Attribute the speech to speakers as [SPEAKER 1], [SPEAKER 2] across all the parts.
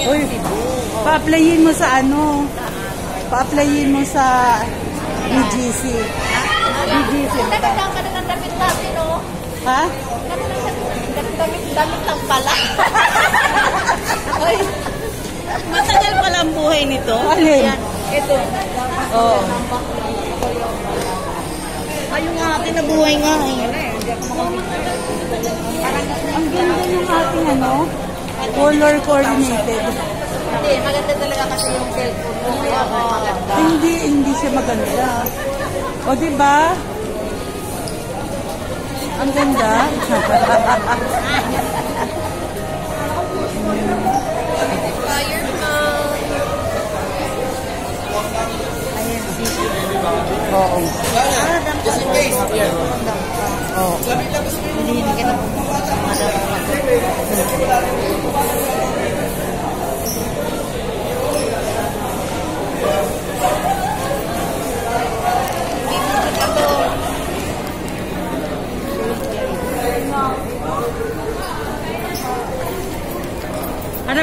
[SPEAKER 1] Uy, pa-applyin mo sa ano? Pa-applyin mo sa BGC. BGC.
[SPEAKER 2] Naganda ka ng damit natin, oh.
[SPEAKER 1] Ha?
[SPEAKER 2] Damit lang pala.
[SPEAKER 3] Ay, matagal pala ang buhay nito.
[SPEAKER 1] Alin?
[SPEAKER 2] Ito.
[SPEAKER 1] Oo.
[SPEAKER 3] Ay, yung akin na buhay nga eh.
[SPEAKER 1] Ang ganda yung ating ano? Color coordinated.
[SPEAKER 2] Hindi, maganda talaga kasi yung cellphone mo. Kaya maganda.
[SPEAKER 1] Hindi, hindi siya maganda. O, di ba? Ang ganda. Oo. Oo.
[SPEAKER 3] Hindi kita
[SPEAKER 1] Harap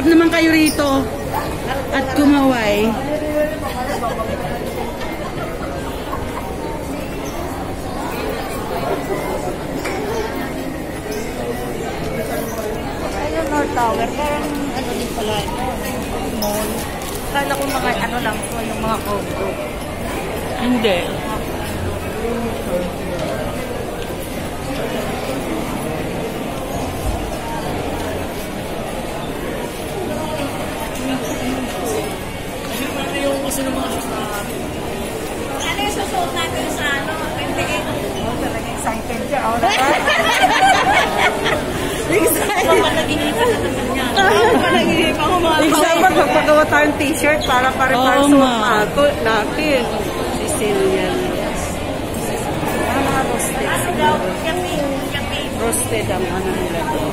[SPEAKER 1] naman kayo rito at kumaway.
[SPEAKER 2] Ayun, North Tower. Parang ano din pala. Mall. Kala ko mga ano lang po, yung mga condo.
[SPEAKER 1] Hindi.
[SPEAKER 2] Ano yung susuot natin sa ano? Hindi. Oh, talaga excited siya. Oh, Panaginip na naman niya. Panaginip ako mga
[SPEAKER 1] Excited.
[SPEAKER 3] magpagawa tayong t-shirt para pare-pare
[SPEAKER 1] Oo
[SPEAKER 3] suot
[SPEAKER 1] nga.
[SPEAKER 3] nato- natin. Si Cillian. Para mga roasted. Ang ano nila doon.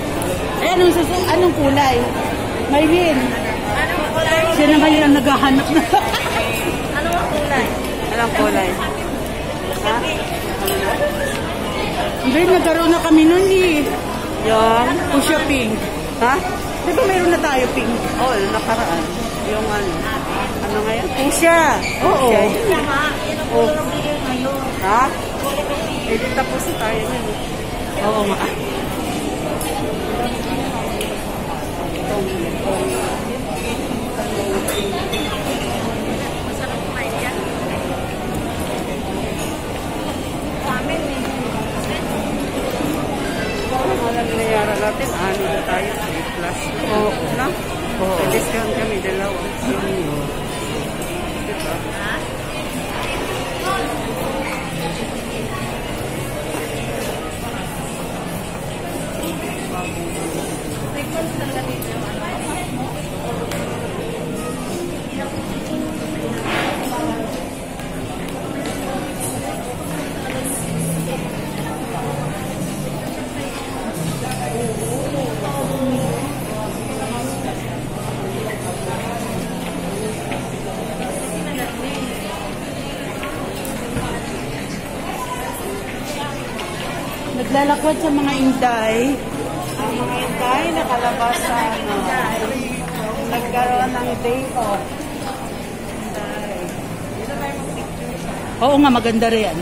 [SPEAKER 1] Eh, anong, anong kulay? Maylin.
[SPEAKER 2] Anong kulay?
[SPEAKER 1] Siya naman yung naghahanap na.
[SPEAKER 2] Anong kulay?
[SPEAKER 3] Ha?
[SPEAKER 1] Hindi, nagkaroon na kami nun eh.
[SPEAKER 3] Yung?
[SPEAKER 1] Pusha pink.
[SPEAKER 3] Ha?
[SPEAKER 1] Di ba meron na tayo pink?
[SPEAKER 3] Oo, oh, nakaraan. Yung ano. Ano ngayon? Pusha.
[SPEAKER 1] Oo.
[SPEAKER 3] Pusha.
[SPEAKER 2] Yan ngayon.
[SPEAKER 3] Ha? Eh, tapos tayo nun.
[SPEAKER 1] Oo nga.
[SPEAKER 2] Masarap kumain yan. Sa amin eh.
[SPEAKER 3] Ang mga nangyayari natin, ano na tayo? 3 plus. Oo. Na?
[SPEAKER 1] Oo.
[SPEAKER 3] Kami, dalawa. Diba?
[SPEAKER 1] Naglalakwat sa mga inday.
[SPEAKER 3] Ang mga intay nakalabas sa ano, nagkaroon ng day off.
[SPEAKER 1] Oo nga, maganda rin.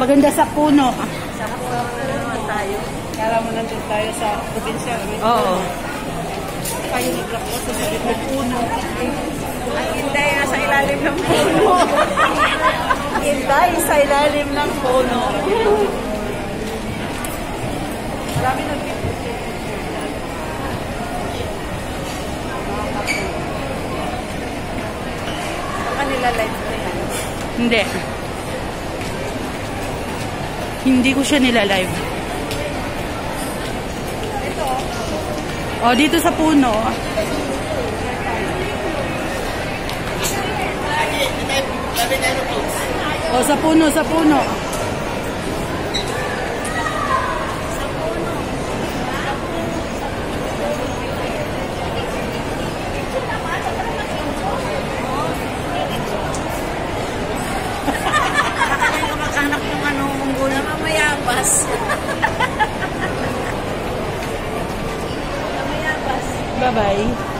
[SPEAKER 1] Maganda sa puno.
[SPEAKER 3] Sa puno na naman tayo. Kala mo nandun tayo sa probinsya.
[SPEAKER 1] Oo.
[SPEAKER 3] Kayo naglakot sa salit ng puno. Ang intay sa ilalim ng puno. sa ilalim ng puno. Marami nag Sa kanila live na yan.
[SPEAKER 1] Hindi. Hindi ko siya nilalive.
[SPEAKER 3] Ito,
[SPEAKER 1] O, dito sa puno. O, sa puno, sa puno.
[SPEAKER 3] Maghanap ng ano.
[SPEAKER 2] Mamayabas. Mamayabas.
[SPEAKER 1] Bye-bye.